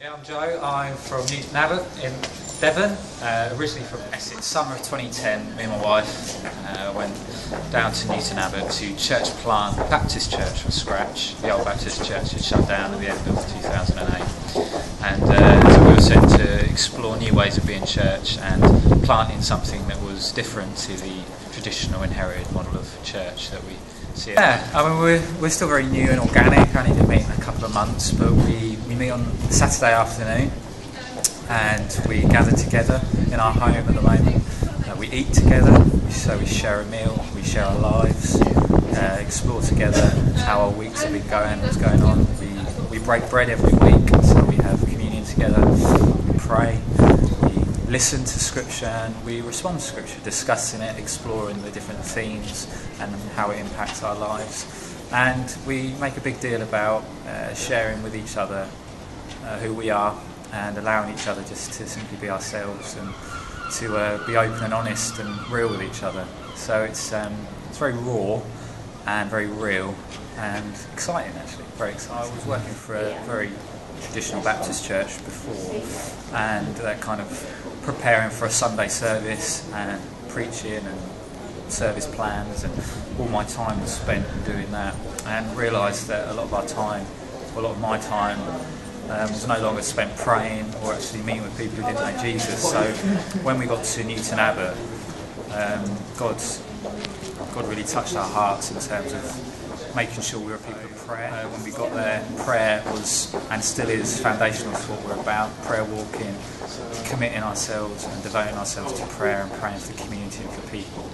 Yeah, I'm Joe. I'm from Newton Abbot in Devon, uh, originally from Essex. Summer of 2010, me and my wife uh, went down to Newton Abbot to church plant Baptist Church from scratch. The old Baptist church had shut down at the end of 2008. And uh, so we were sent to explore new ways of being church and planting something that was different to the traditional inherited model of church that we see. Yeah, I mean, we're, we're still very new and organic. Only been a couple of months, but we, meet on Saturday afternoon and we gather together in our home at the moment. Uh, we eat together, so we share a meal, we share our lives, uh, explore together how our weeks have been going, what's going on. We, we break bread every week, so we have communion together, we pray, we listen to scripture, and we respond to scripture, discussing it, exploring the different themes and how it impacts our lives. And we make a big deal about uh, sharing with each other uh, who we are and allowing each other just to simply be ourselves and to uh, be open and honest and real with each other. So it's um, it's very raw and very real and exciting actually. Very exciting. I was working for a very traditional Baptist church before and uh, kind of preparing for a Sunday service and preaching and service plans and all my time was spent doing that and realised that a lot of our time, a lot of my time um, was no longer spent praying or actually meeting with people who didn't know Jesus. So when we got to Newton Abbot, um, God, God really touched our hearts in terms of making sure we were people prayer. Uh, when we got there, prayer was and still is foundational to what we're about. Prayer walking, committing ourselves and devoting ourselves to prayer and praying for the community and for people.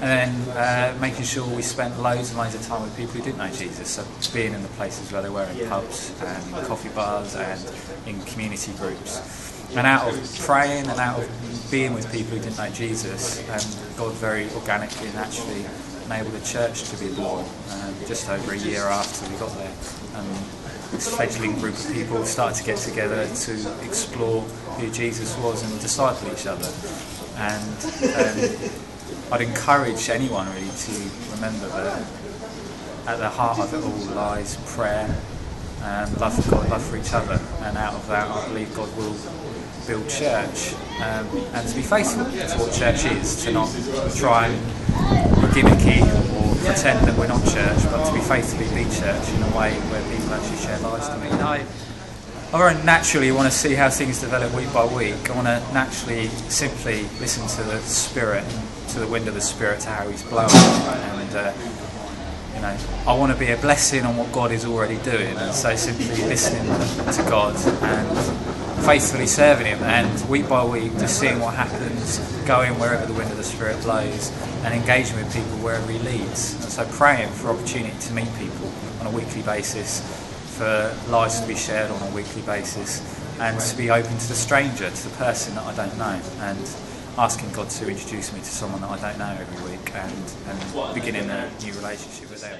And then uh, making sure we spent loads and loads of time with people who didn't know Jesus. So being in the places where they were in pubs and in coffee bars and in community groups. And out of praying and out of being with people who didn't know Jesus, um, God very organically and naturally enabled the church to be born. Um, just over a year after we got there, um, this fledgling group of people started to get together to explore who Jesus was and disciple each other. And um, I'd encourage anyone really to remember that at the heart of it all lies prayer, and love for God, love for each other, and out of that I believe God will build church um, and to be faithful to what church is, to not try and gimmicky or pretend that we're not church, but to be faithfully be church in a way where people actually share lives to me. I, I very naturally want to see how things develop week by week. I want to naturally simply listen to the Spirit, to the wind of the Spirit, to how He's blowing, and uh, you know, I want to be a blessing on what God is already doing, and so simply listening to God and faithfully serving Him, and week by week just seeing what happens, going wherever the wind of the Spirit blows, and engaging with people wherever He leads. And so praying for opportunity to meet people on a weekly basis, for lives to be shared on a weekly basis, and to be open to the stranger, to the person that I don't know, and asking God to introduce me to someone that I don't know every week, and, and beginning a new relationship with them.